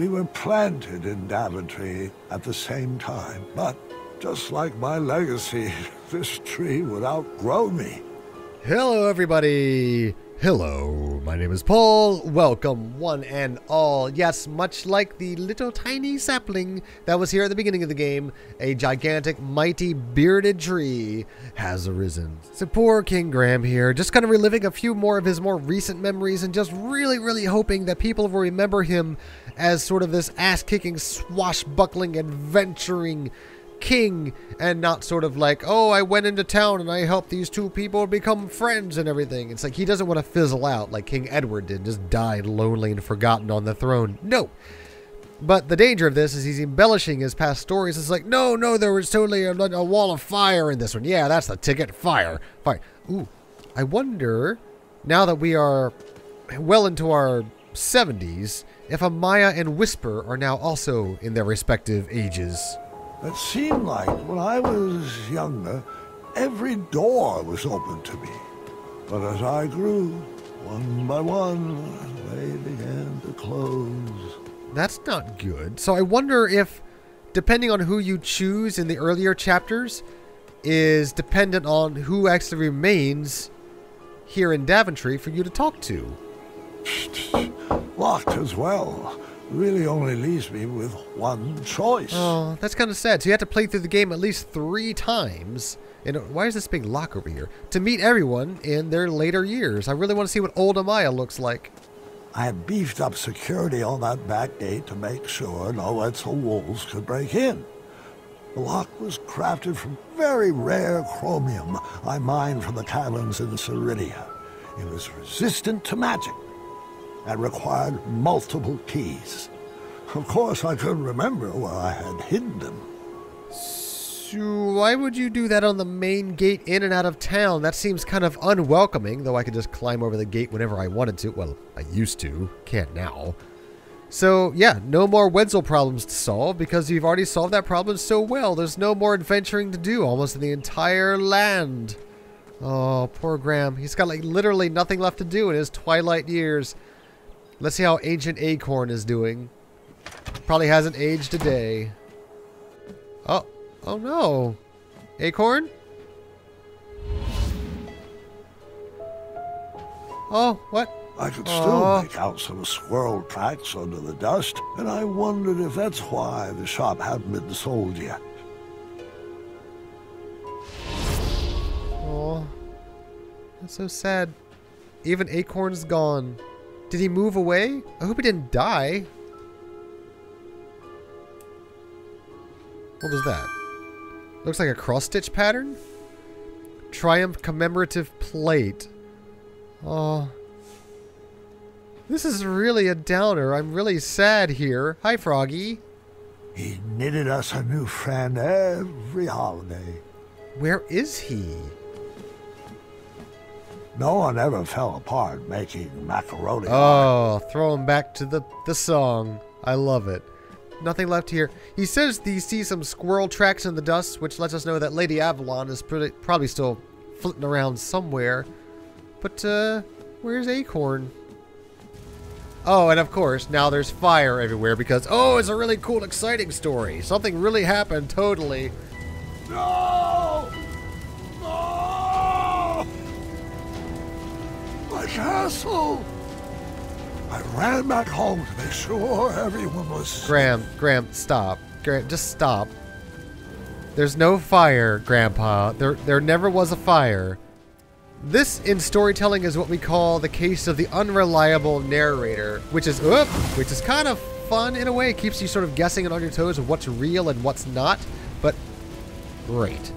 We were planted in Daventry at the same time, but just like my legacy, this tree would outgrow me. Hello, everybody. Hello, my name is Paul. Welcome, one and all. Yes, much like the little tiny sapling that was here at the beginning of the game, a gigantic, mighty, bearded tree has arisen. So, poor King Graham here, just kind of reliving a few more of his more recent memories and just really, really hoping that people will remember him as sort of this ass kicking, swashbuckling, adventuring king and not sort of like, oh, I went into town and I helped these two people become friends and everything. It's like he doesn't want to fizzle out like King Edward did, just died lonely and forgotten on the throne. No. But the danger of this is he's embellishing his past stories. It's like, no, no, there was totally a, a wall of fire in this one. Yeah, that's the ticket. Fire. Fire. Ooh, I wonder, now that we are well into our 70s, if Amaya and Whisper are now also in their respective ages. It seemed like when I was younger, every door was open to me. But as I grew, one by one, they began to close. That's not good. So I wonder if, depending on who you choose in the earlier chapters, is dependent on who actually remains here in Daventry for you to talk to. Locked as well really only leaves me with one choice. Oh, that's kind of sad. So you have to play through the game at least three times. And why is this big lock over here? To meet everyone in their later years. I really want to see what old Amaya looks like. I beefed up security on that back gate to make sure no Wetzel wolves could break in. The lock was crafted from very rare chromium I mined from the caverns in Ceridia. It was resistant to magic and required multiple keys. Of course, I couldn't remember where I had hidden them. So why would you do that on the main gate in and out of town? That seems kind of unwelcoming, though I could just climb over the gate whenever I wanted to. Well, I used to. Can't now. So, yeah, no more Wetzel problems to solve because you've already solved that problem so well. There's no more adventuring to do almost in the entire land. Oh, poor Graham. He's got like literally nothing left to do in his twilight years. Let's see how Ancient Acorn is doing. Probably hasn't aged a day. Oh, oh no. Acorn? Oh, what? I could still make out some squirrel tracks under the dust, and I wondered if that's why the shop hadn't been sold yet. Oh, that's so sad. Even Acorn's gone. Did he move away? I hope he didn't die. What was that? Looks like a cross-stitch pattern? Triumph commemorative plate. Oh. This is really a downer. I'm really sad here. Hi, Froggy. He knitted us a new friend every holiday. Where is he? No one ever fell apart making macaroni. Oh, throw him back to the, the song. I love it. Nothing left here. He says he sees some squirrel tracks in the dust, which lets us know that Lady Avalon is pretty, probably still flitting around somewhere. But, uh, where's Acorn? Oh, and of course, now there's fire everywhere because, oh, it's a really cool, exciting story. Something really happened, totally. No! Castle. I ran back home to make sure everyone was. Graham, Graham, stop. Graham, just stop. There's no fire, Grandpa. There, there never was a fire. This in storytelling is what we call the case of the unreliable narrator, which is oop, which is kind of fun in a way. It keeps you sort of guessing and on your toes of what's real and what's not. But great.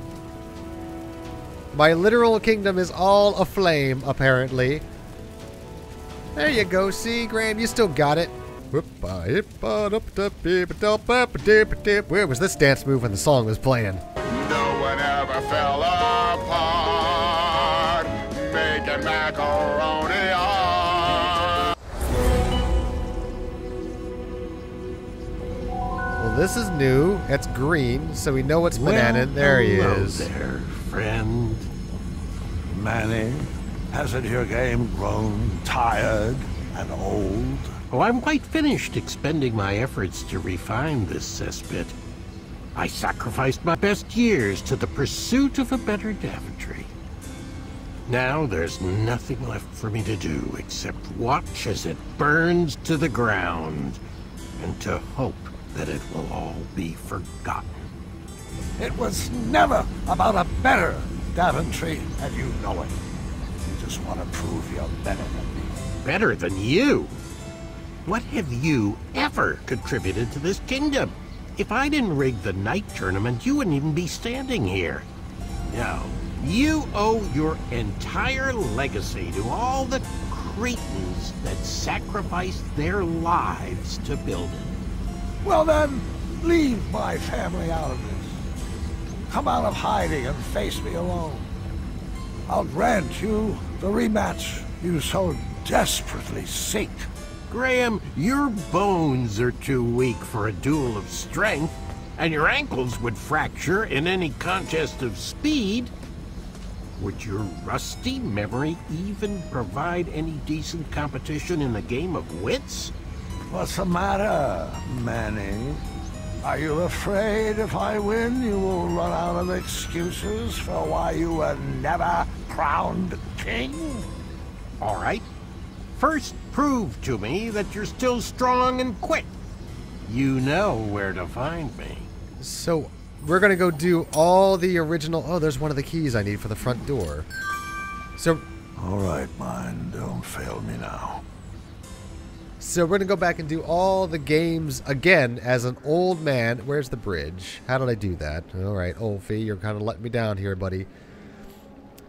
My literal kingdom is all aflame, apparently. There you go. See, Graham, you still got it. Where was this dance move when the song was playing? No one ever fell apart making macaroni Well, this is new. It's green, so we know what's well, banana. There he is. there, friend. Manny. Hasn't your game grown tired and old? Oh, I'm quite finished expending my efforts to refine this cesspit. I sacrificed my best years to the pursuit of a better Daventry. Now there's nothing left for me to do except watch as it burns to the ground and to hope that it will all be forgotten. It was never about a better Daventry, and you know it. Just want to prove you're better than me. Better than you? What have you ever contributed to this kingdom? If I didn't rig the knight tournament, you wouldn't even be standing here. No, you owe your entire legacy to all the cretins that sacrificed their lives to build it. Well then, leave my family out of this. Come out of hiding and face me alone. I'll grant you the rematch you so desperately seek. Graham, your bones are too weak for a duel of strength, and your ankles would fracture in any contest of speed. Would your rusty memory even provide any decent competition in a game of wits? What's the matter, Manny? Are you afraid if I win you will run out of excuses for why you were never crowned king? All right. First, prove to me that you're still strong and quick. You know where to find me. So we're gonna go do all the original. Oh, there's one of the keys I need for the front door. So, All right, mine, don't fail me now. So we're gonna go back and do all the games again as an old man. Where's the bridge? How did I do that? All right, Ulfie, you're kind of letting me down here, buddy.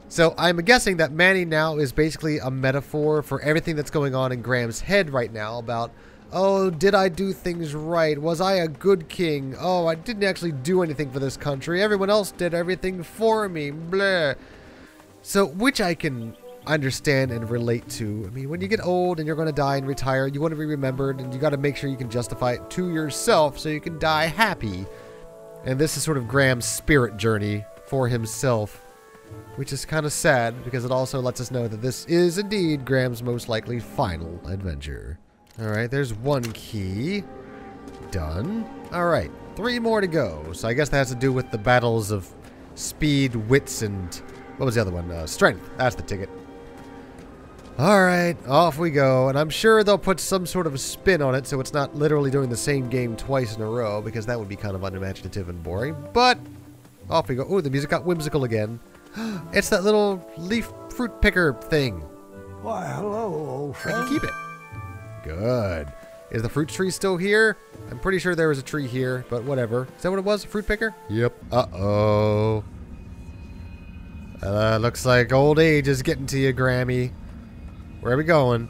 So I'm guessing that Manny now is basically a metaphor for everything that's going on in Graham's head right now about, oh, did I do things right? Was I a good king? Oh, I didn't actually do anything for this country. Everyone else did everything for me. Blah. So, which I can understand and relate to. I mean, when you get old and you're going to die and retire, you want to be remembered and you got to make sure you can justify it to yourself so you can die happy. And this is sort of Graham's spirit journey for himself which is kind of sad because it also lets us know that this is indeed Graham's most likely final adventure. Alright, there's one key. Done. Alright, three more to go. So I guess that has to do with the battles of speed, wits, and... What was the other one? Uh, strength. That's the ticket. Alright, off we go. And I'm sure they'll put some sort of a spin on it so it's not literally doing the same game twice in a row because that would be kind of unimaginative and boring. But off we go. Oh, the music got whimsical again. it's that little leaf fruit picker thing. Why, hello, old friend. I can keep it. Good. Is the fruit tree still here? I'm pretty sure there was a tree here, but whatever. Is that what it was? A fruit picker? Yep. Uh-oh. Uh, looks like old age is getting to you, Grammy. Where are we going?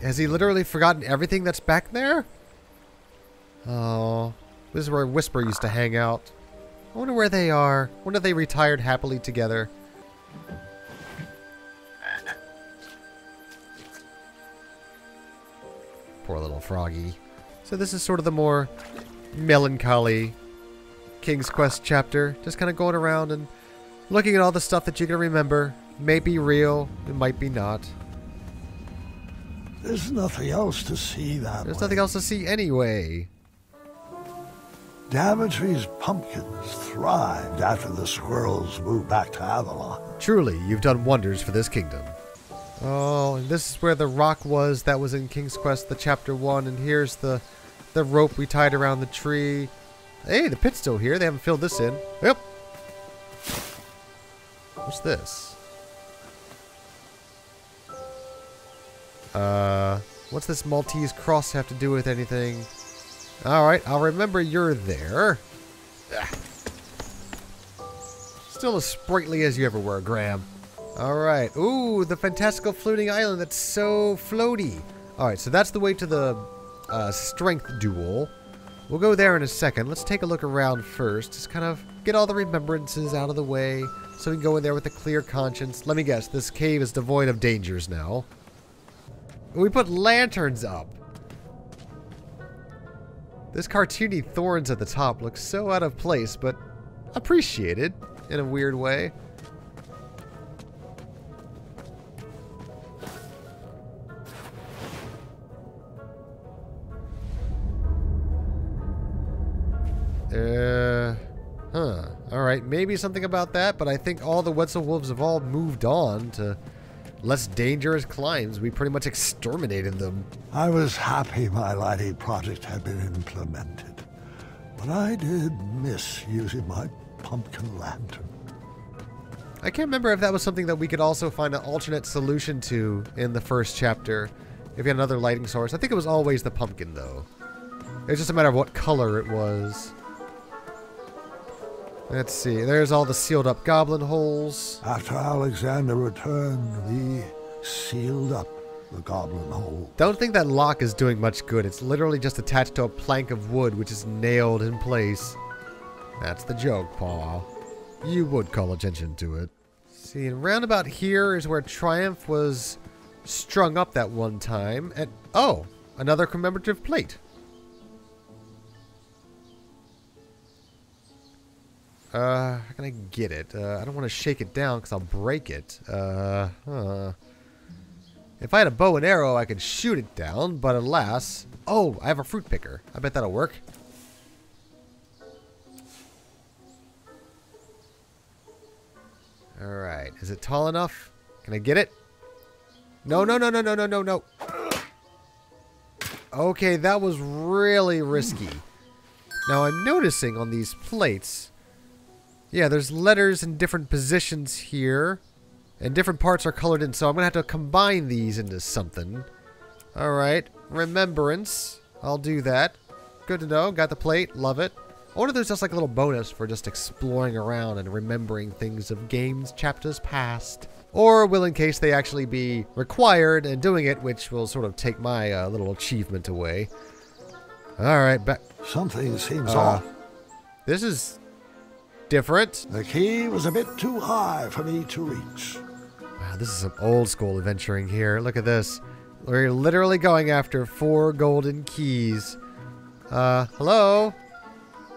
Has he literally forgotten everything that's back there? Oh, this is where Whisper used to hang out. I wonder where they are. wonder if they retired happily together. Poor little froggy. So this is sort of the more melancholy King's Quest chapter. Just kind of going around and looking at all the stuff that you can remember. May be real, it might be not. There's nothing else to see that There's way. nothing else to see anyway. Daventry's pumpkins thrived after the squirrels moved back to Avalon. Truly, you've done wonders for this kingdom. Oh, and this is where the rock was that was in King's Quest, the chapter one, and here's the the rope we tied around the tree. Hey, the pit's still here. They haven't filled this in. Yep. What's this? Uh, what's this Maltese cross have to do with anything? All right, I'll remember you're there. Ah. Still as sprightly as you ever were, Graham. All right. Ooh, the fantastical floating island that's so floaty. All right, so that's the way to the uh, strength duel. We'll go there in a second. Let's take a look around first. Just kind of get all the remembrances out of the way so we go in there with a clear conscience. Let me guess, this cave is devoid of dangers now. We put lanterns up. This cartoony thorns at the top looks so out of place, but appreciated in a weird way. Uh, huh. Alright, maybe something about that, but I think all the Wetzel Wolves have all moved on to less dangerous climes. We pretty much exterminated them. I was happy my lighting project had been implemented, but I did miss using my pumpkin lantern. I can't remember if that was something that we could also find an alternate solution to in the first chapter. If you had another lighting source. I think it was always the pumpkin, though. It was just a matter of what color it was. Let's see. There's all the sealed up goblin holes. After Alexander returned, we sealed up the goblin hole. Don't think that lock is doing much good. It's literally just attached to a plank of wood which is nailed in place. That's the joke, Paul. You would call attention to it. See, and round about here is where Triumph was strung up that one time. And oh, another commemorative plate. Uh, how can I get it? Uh, I don't want to shake it down because I'll break it. Uh, huh. If I had a bow and arrow, I could shoot it down, but alas... Oh, I have a fruit picker. I bet that'll work. Alright, is it tall enough? Can I get it? No, no, no, no, no, no, no, no. Okay, that was really risky. Now I'm noticing on these plates... Yeah, there's letters in different positions here. And different parts are colored in, so I'm going to have to combine these into something. Alright, remembrance. I'll do that. Good to know. Got the plate. Love it. I wonder if there's just like a little bonus for just exploring around and remembering things of games chapters past. Or will in case they actually be required and doing it, which will sort of take my uh, little achievement away. Alright, back. Something seems Uh, off. This is different. The key was a bit too high for me to reach. Wow, this is some old school adventuring here. Look at this. We're literally going after four golden keys. Uh, hello?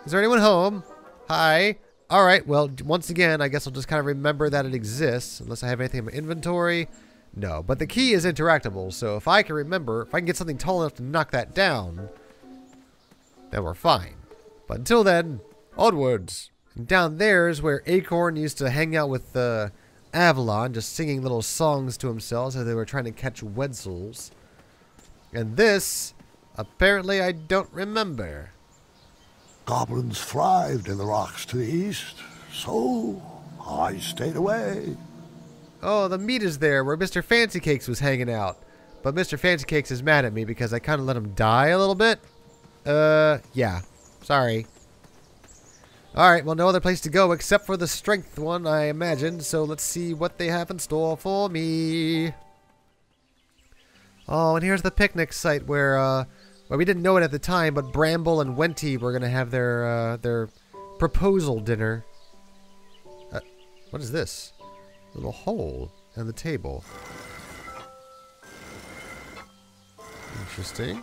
Is there anyone home? Hi. Alright, well, once again, I guess I'll just kind of remember that it exists, unless I have anything in my inventory. No, but the key is interactable, so if I can remember, if I can get something tall enough to knock that down, then we're fine. But until then, onwards. And down there is where Acorn used to hang out with uh, Avalon, just singing little songs to himself as they were trying to catch Wetzels. And this, apparently, I don't remember. Goblins thrived in the rocks to the east, so I stayed away. Oh, the meat is there where Mr. Fancy Cakes was hanging out. But Mr. Fancy Cakes is mad at me because I kind of let him die a little bit. Uh, yeah. Sorry. Alright, well, no other place to go except for the strength one, I imagine. So let's see what they have in store for me. Oh, and here's the picnic site where, uh, well, we didn't know it at the time, but Bramble and Wenty were to have their, uh, their proposal dinner. Uh, what is this? Little hole in the table. Interesting.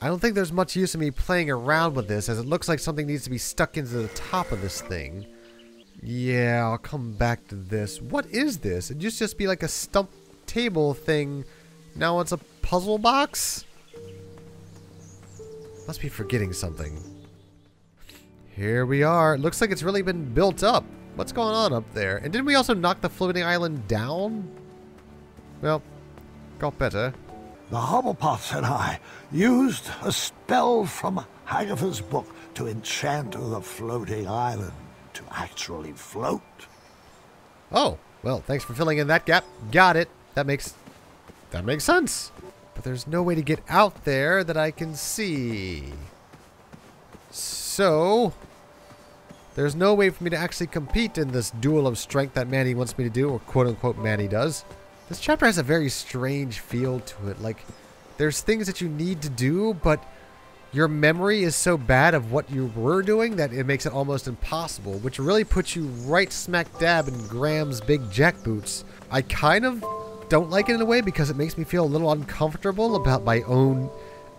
I don't think there's much use in me playing around with this, as it looks like something needs to be stuck into the top of this thing. Yeah, I'll come back to this. What is this? It used to just be like a stump table thing. Now it's a puzzle box? Must be forgetting something. Here we are. It looks like it's really been built up. What's going on up there? And didn't we also knock the floating island down? Well, got better. The Hobblepots and I used a spell from Hagatha's book to enchant the floating island to actually float. Oh, well, thanks for filling in that gap. Got it. That makes that makes sense. But there's no way to get out there that I can see. So, there's no way for me to actually compete in this duel of strength that Manny wants me to do, or quote unquote Manny does. This chapter has a very strange feel to it. Like, there's things that you need to do, but your memory is so bad of what you were doing that it makes it almost impossible, which really puts you right smack dab in Graham's big jackboots. I kind of don't like it in a way because it makes me feel a little uncomfortable about my own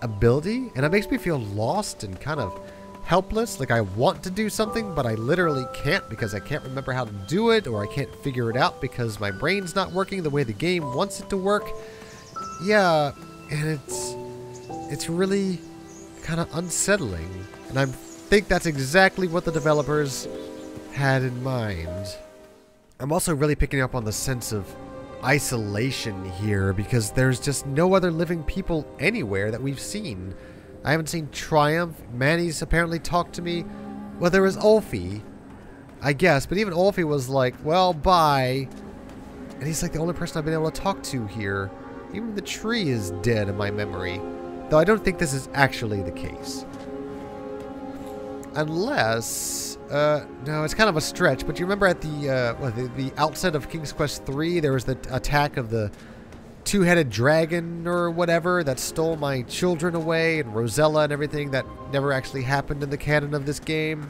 ability, and it makes me feel lost and kind of helpless. Like I want to do something, but I literally can't because I can't remember how to do it, or I can't figure it out because my brain's not working the way the game wants it to work. Yeah, and it's it's really kind of unsettling. And I think that's exactly what the developers had in mind. I'm also really picking up on the sense of isolation here because there's just no other living people anywhere that we've seen. I haven't seen Triumph. Manny's apparently talked to me. Well, there was Ulfie, I guess, but even Ulfie was like, well, bye. And he's like the only person I've been able to talk to here. Even the tree is dead in my memory. Though I don't think this is actually the case. Unless, uh, no, it's kind of a stretch. But you remember at the, uh, well, the, the outset of King's Quest 3, there was the attack of the two-headed dragon or whatever that stole my children away and Rosella and everything that never actually happened in the canon of this game.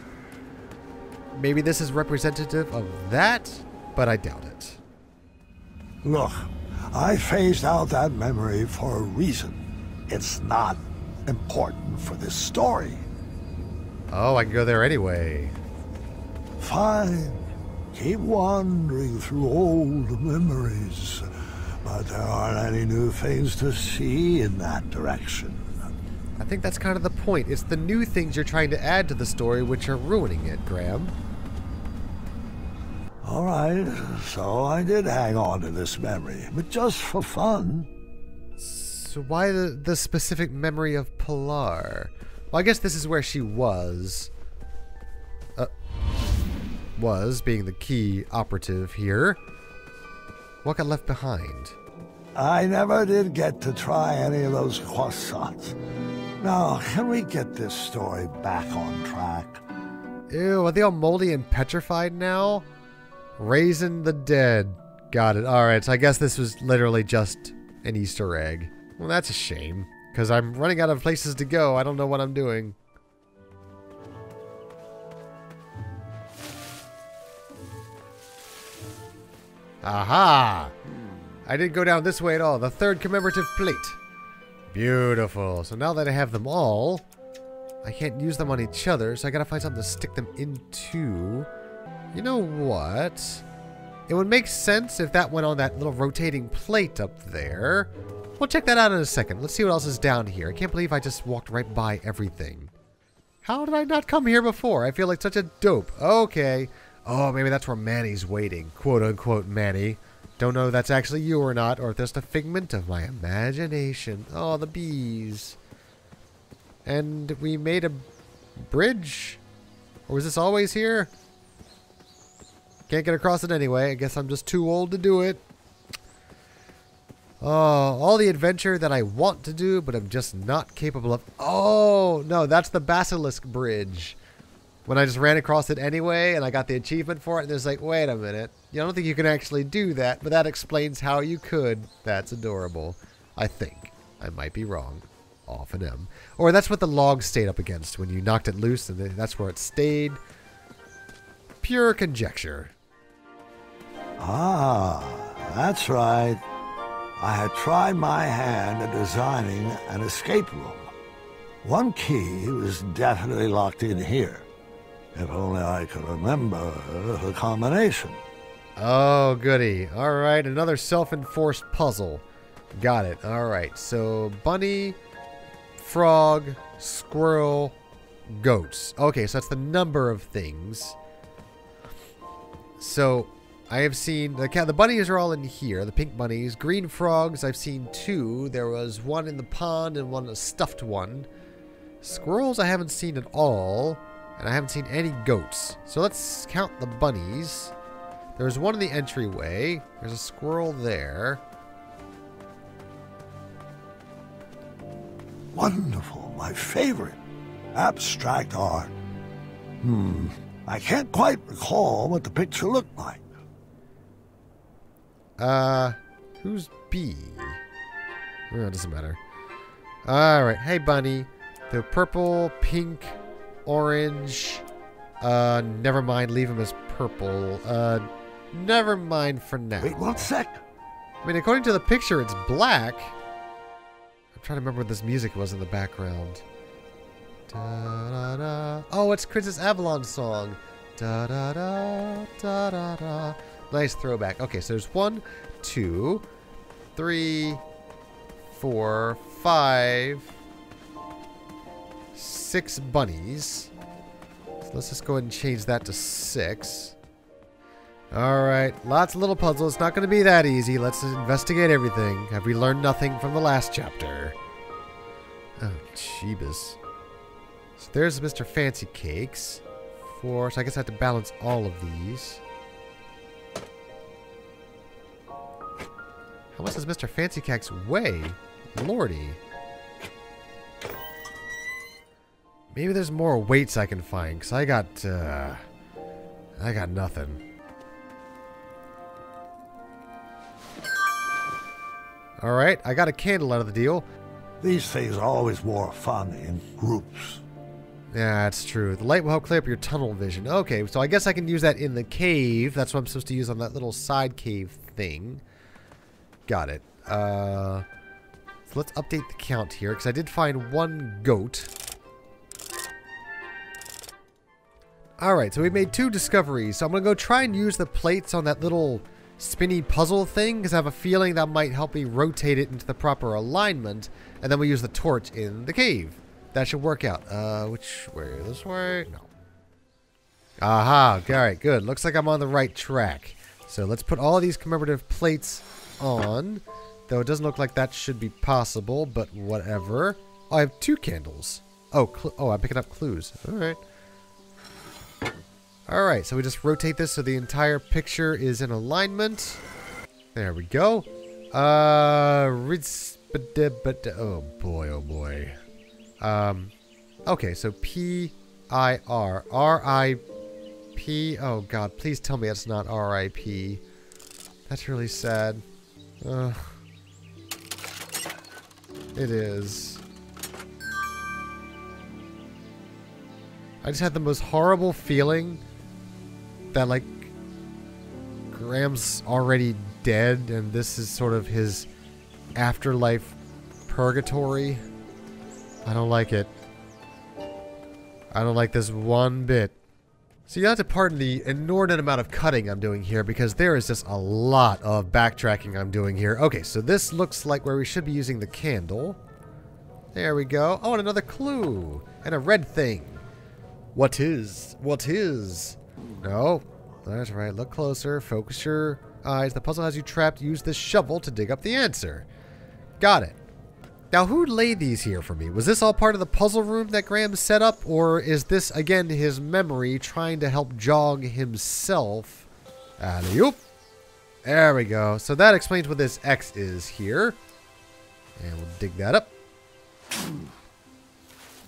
Maybe this is representative of that, but I doubt it. Look, I phased out that memory for a reason. It's not important for this story. Oh, I can go there anyway. Fine. Keep wandering through old memories. But there aren't any new things to see in that direction. I think that's kind of the point. It's the new things you're trying to add to the story which are ruining it, Graham. All right, so I did hang on to this memory, but just for fun. So why the, the specific memory of Pilar? Well, I guess this is where she was. Uh, was, being the key operative here. What got left behind? I never did get to try any of those croissants. Now, can we get this story back on track? Ew, are they all moldy and petrified now? Raising the dead. Got it. Alright, so I guess this was literally just an Easter egg. Well, that's a shame. Because I'm running out of places to go. I don't know what I'm doing. Aha! I didn't go down this way at all. The third commemorative plate. Beautiful. So now that I have them all, I can't use them on each other, so I gotta find something to stick them into. You know what? It would make sense if that went on that little rotating plate up there. We'll check that out in a second. Let's see what else is down here. I can't believe I just walked right by everything. How did I not come here before? I feel like such a dope. Okay. Oh, maybe that's where Manny's waiting. Quote unquote Manny. Don't know if that's actually you or not, or if that's a figment of my imagination. Oh, the bees. And we made a bridge? Or was this always here? Can't get across it anyway. I guess I'm just too old to do it. Oh, all the adventure that I want to do, but I'm just not capable of. Oh, no, that's the Basilisk Bridge. When I just ran across it anyway, and I got the achievement for it, and it's like, wait a minute. You don't think you can actually do that, but that explains how you could. That's adorable. I think. I might be wrong. Off an M. Or that's what the log stayed up against when you knocked it loose, and that's where it stayed. Pure conjecture. Ah, that's right. I had tried my hand at designing an escape room. One key was definitely locked in here. If only I could remember the combination. Oh, goody. All right, another self-enforced puzzle. Got it. All right, so bunny, frog, squirrel, goats. Okay, so that's the number of things. So I have seen the cat. The bunnies are all in here. The pink bunnies, green frogs. I've seen two. There was one in the pond and one a stuffed one. Squirrels I haven't seen at all, and I haven't seen any goats. So let's count the bunnies. There's one in the entryway. There's a squirrel there. Wonderful, my favorite. Abstract art. Hmm, I can't quite recall what the picture looked like. Uh, who's B? Oh, it doesn't matter. Alright, hey bunny. The purple, pink, orange. Uh, never mind, leave him as purple. Uh, never mind for now. Wait one sec. I mean, according to the picture, it's black. I'm trying to remember what this music was in the background. Da, da, da. Oh, it's Princess Avalon's song. Da da da da da da. Nice throwback. Okay, so there's one, two, three, four, five, six bunnies. So let's just go ahead and change that to six. Alright, lots of little puzzles. It's not going to be that easy. Let's investigate everything. Have we learned nothing from the last chapter? Oh, jeebus. So there's Mr. Fancy Cakes. Four, so I guess I have to balance all of these. How much does Mr. Fancy Cakes weigh? Lordy. Maybe there's more weights I can find, because I got, uh... I got nothing. Alright, I got a candle out of the deal. These things are always more fun in groups. Yeah, that's true. The light will help clear up your tunnel vision. Okay, so I guess I can use that in the cave. That's what I'm supposed to use on that little side cave thing. Got it. Uh, so let's update the count here, because I did find one goat. Alright, so we've made two discoveries. So I'm going to go try and use the plates on that little spinny puzzle thing, because I have a feeling that might help me rotate it into the proper alignment. And then we use the torch in the cave. That should work out. Uh, which way? This way? No. Aha. Alright, good. Looks like I'm on the right track. So let's put all these commemorative plates on. Though it doesn't look like that should be possible, but whatever. Oh, I have two candles. Oh, oh, I'm picking up clues. Alright. Alright, so we just rotate this so the entire picture is in alignment. There we go. Uh, oh boy, oh boy. Um, okay, so P I R R I P. Oh God, please tell me it's not R I P. That's really sad. It is. I just had the most horrible feeling that like Graham's already dead and this is sort of his afterlife purgatory. I don't like it. I don't like this one bit. So you have to pardon the inordinate amount of cutting I'm doing here because there is just a lot of backtracking I'm doing here. Okay, so this looks like where we should be using the candle. There we go. Oh, and another clue. And a red thing. What is? What is? No. That's right. Look closer. Focus your eyes. The puzzle has you trapped. Use this shovel to dig up the answer. Got it. Now, who laid these here for me? Was this all part of the puzzle room that Graham set up, or is this, again, his memory trying to help jog himself? Alley-oop. There we go. So that explains what this X is here. And we'll dig that up.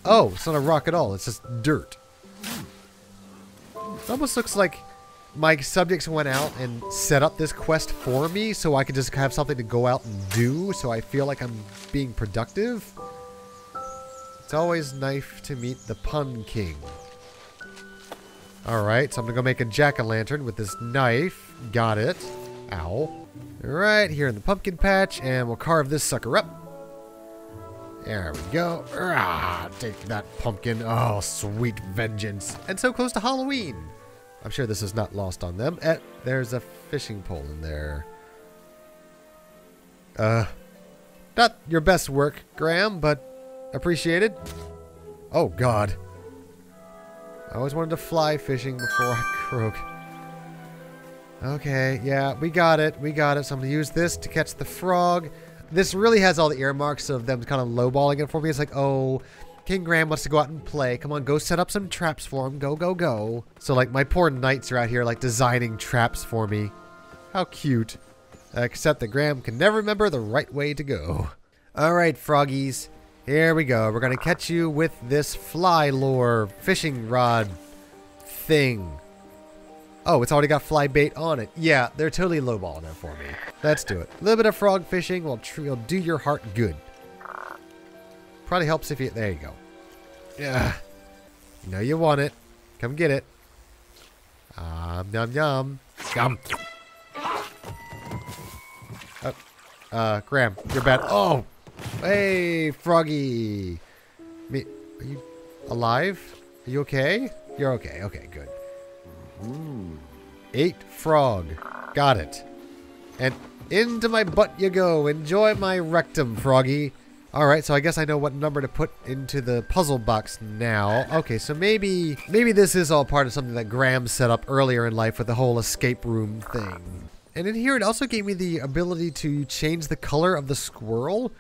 Oh, it's not a rock at all. It's just dirt. It almost looks like my subjects went out and set up this quest for me so I could just have something to go out and do so I feel like I'm being productive. It's always nice to meet the Pun King. Alright, so I'm to go make a jack-o'-lantern with this knife. Got it. Ow. Alright, here in the pumpkin patch, and we'll carve this sucker up. There we go. Take that pumpkin. Oh, sweet vengeance. And so close to Halloween. I'm sure this is not lost on them. Eh, there's a fishing pole in there. Uh, not your best work, Graham, but appreciated. Oh, God. I always wanted to fly fishing before I croak. Okay, yeah, we got it. We got it. So I'm going to use this to catch the frog. This really has all the earmarks of them kind of lowballing it for me. It's like, oh, King Graham wants to go out and play. Come on, go set up some traps for him. Go, go, go. So, like, my poor knights are out here, like, designing traps for me. How cute. Except that Graham can never remember the right way to go. All right, froggies. Here we go. We're going to catch you with this fly lure fishing rod thing. Oh, it's already got fly bait on it. Yeah, they're totally lowballing it for me. Let's do it. A little bit of frog fishing will, will do your heart good. Probably helps if you... There you go. Yeah. You know you want it. Come get it. Um, yum, yum. Yum. Oh, uh, Graham, you're bad. Oh! Hey, Froggy! Me, are you alive? Are you okay? You're okay. Okay, good. Ooh. Eight frog. Got it. And into my butt you go. Enjoy my rectum, Froggy. All right, so I guess I know what number to put into the puzzle box now. Okay, so maybe maybe this is all part of something that Graham set up earlier in life with the whole escape room thing. And in here, it also gave me the ability to change the color of the squirrel,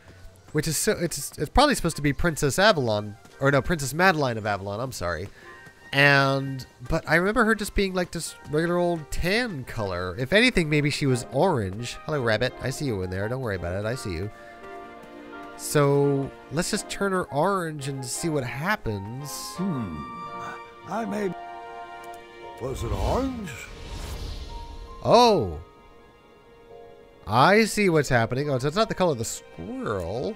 which is so it's it's probably supposed to be Princess Avalon or no Princess Madeline of Avalon. I'm sorry. And but I remember her just being like this regular old tan color. If anything, maybe she was orange. Hello, rabbit. I see you in there. Don't worry about it. I see you. So let's just turn her orange and see what happens. Hmm. I may. Was it orange? Oh. I see what's happening. Oh, so it's not the color of the squirrel.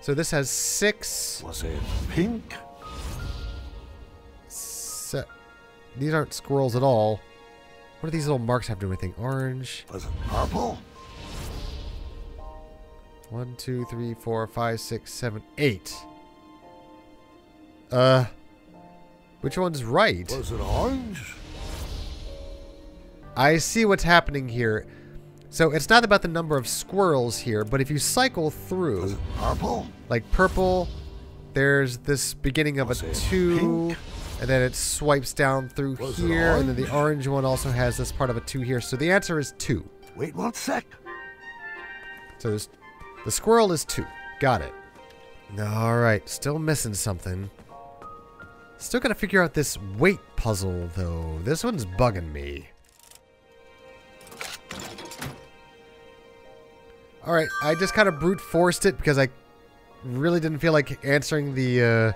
So this has six. Was it pink? These aren't squirrels at all. What do these little marks have to do with anything? Orange. Was it purple? One, two, three, four, five, six, seven, eight. Uh, which one's right? Was it orange? I see what's happening here. So it's not about the number of squirrels here, but if you cycle through, it purple? like purple, there's this beginning of a Was it two, pink? And then it swipes down through Was here, and then the orange? one also has this part of a two here. So the answer is two. Wait one sec. So there's, the squirrel is two. Got it. All right, still missing something. Still gotta figure out this weight puzzle, though. This one's bugging me. All right, I just kind of brute forced it because I really didn't feel like answering the uh,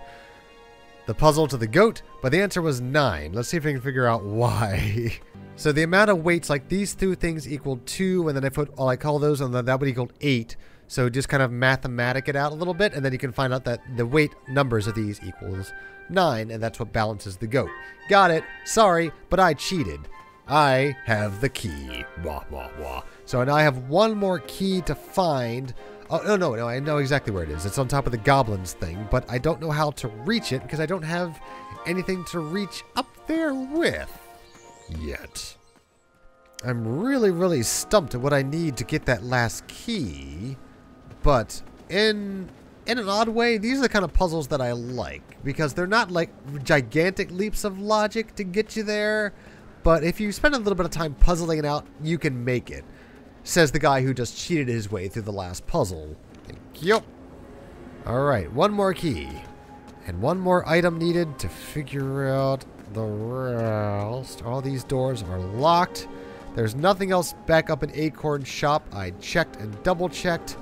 the puzzle to the goat, but the answer was nine. Let's see if we can figure out why. so the amount of weights, like these two things equal two, and then I put all I call those, and then that would equal eight. So just kind of mathematic it out a little bit, and then you can find out that the weight numbers of these equals nine, and that's what balances the goat. Got it. Sorry, but I cheated. I have the key. Wah, wah, wah. So now I have one more key to find. Oh, no, no, no. I know exactly where it is. It's on top of the goblins thing, but I don't know how to reach it because I don't have anything to reach up there with yet. I'm really, really stumped at what I need to get that last key, but in in an odd way, these are the kind of puzzles that I like because they're not like gigantic leaps of logic to get you there, but if you spend a little bit of time puzzling it out, you can make it. Says the guy who just cheated his way through the last puzzle. Thank you. Alright, one more key. And one more item needed to figure out the rest. All these doors are locked. There's nothing else back up in Acorn shop. I checked and double checked.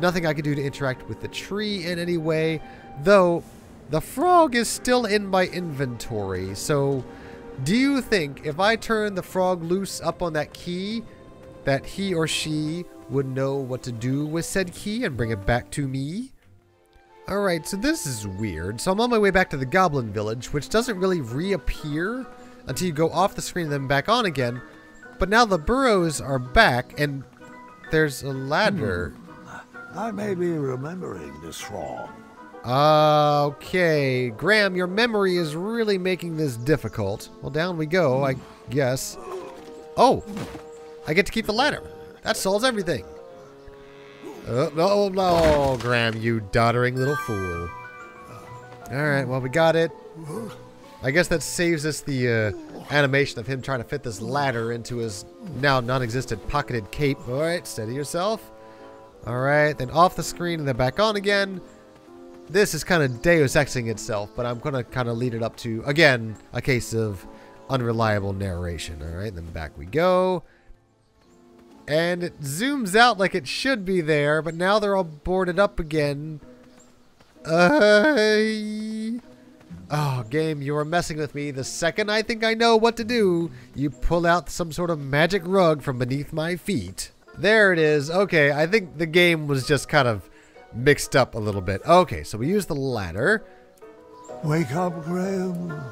Nothing I could do to interact with the tree in any way. Though, the frog is still in my inventory. So, do you think if I turn the frog loose up on that key, that he or she would know what to do with said key and bring it back to me? Alright, so this is weird. So I'm on my way back to the Goblin Village, which doesn't really reappear until you go off the screen and then back on again. But now the burrows are back, and there's a ladder. I may be remembering this wrong. Uh, okay. Graham, your memory is really making this difficult. Well, down we go, I guess. Oh! I get to keep the ladder. That solves everything. Oh, no, no, Graham, you doddering little fool. Alright, well, we got it. I guess that saves us the uh, animation of him trying to fit this ladder into his now non-existent pocketed cape. Alright, steady yourself. Alright, then off the screen and then back on again. This is kind of deus exing itself, but I'm going to kind of lead it up to, again, a case of unreliable narration. Alright, then back we go. And it zooms out like it should be there, but now they're all boarded up again. Uh, oh, game, you are messing with me. The second I think I know what to do, you pull out some sort of magic rug from beneath my feet. There it is. Okay, I think the game was just kind of mixed up a little bit. Okay, so we use the ladder. Wake up, Graham.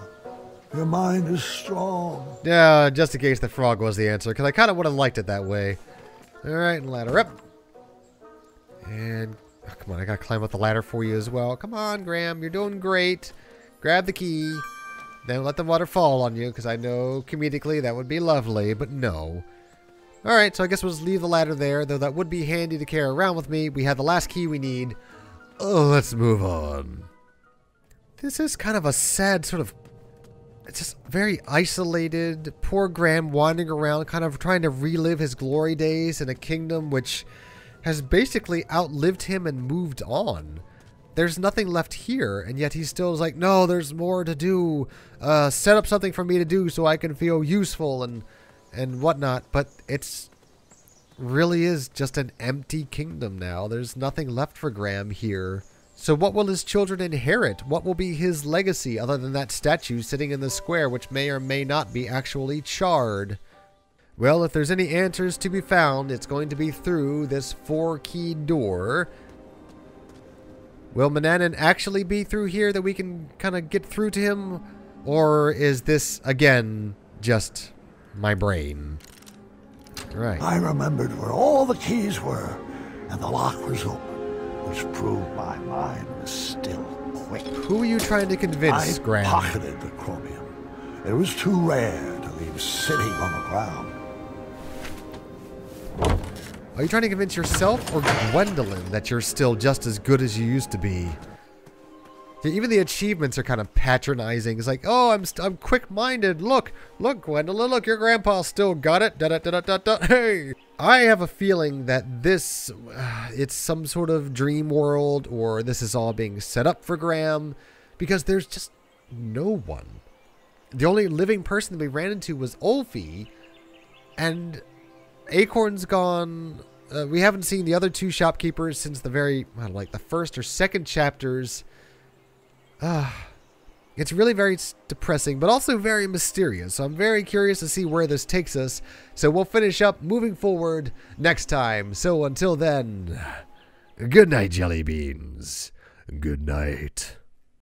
Your mind is strong. Yeah, just in case the frog was the answer, because I kind of would have liked it that way. Alright, ladder up. And, oh, come on, I gotta climb up the ladder for you as well. Come on, Graham, you're doing great. Grab the key. Then let the water fall on you, because I know comedically that would be lovely, but no. Alright, so I guess we'll just leave the ladder there, though that would be handy to carry around with me. We have the last key we need. Oh, let's move on. This is kind of a sad sort of. It's just very isolated. Poor Graham wandering around, kind of trying to relive his glory days in a kingdom which has basically outlived him and moved on. There's nothing left here, and yet he still is like, no, there's more to do. Uh, set up something for me to do so I can feel useful and and whatnot. But it's really is just an empty kingdom now. There's nothing left for Graham here. So what will his children inherit? What will be his legacy other than that statue sitting in the square which may or may not be actually charred? Well, if there's any answers to be found, it's going to be through this four-key door. Will Manannan actually be through here that we can kind of get through to him? Or is this, again, just my brain? Right. I remembered where all the keys were, and the lock was open, which proved my mind was still quick. Who are you trying to convince, I Graham? pocketed the chromium. It was too rare to leave sitting on the ground. Are you trying to convince yourself or Gwendolyn that you're still just as good as you used to be? Even the achievements are kind of patronizing. It's like, oh, I'm I'm quick-minded. Look, look, Gwendolyn, look, your grandpa still got it. Da da da da da da. Hey, I have a feeling that this, uh, it's some sort of dream world, or this is all being set up for Graham, because there's just no one. The only living person that we ran into was Ulfie, and Acorn's gone. Uh, we haven't seen the other two shopkeepers since the very, well, like the first or second chapters. Ah, it's really very depressing, but also very mysterious. So I'm very curious to see where this takes us. So we'll finish up moving forward next time. So until then, good night, jelly beans. Good night.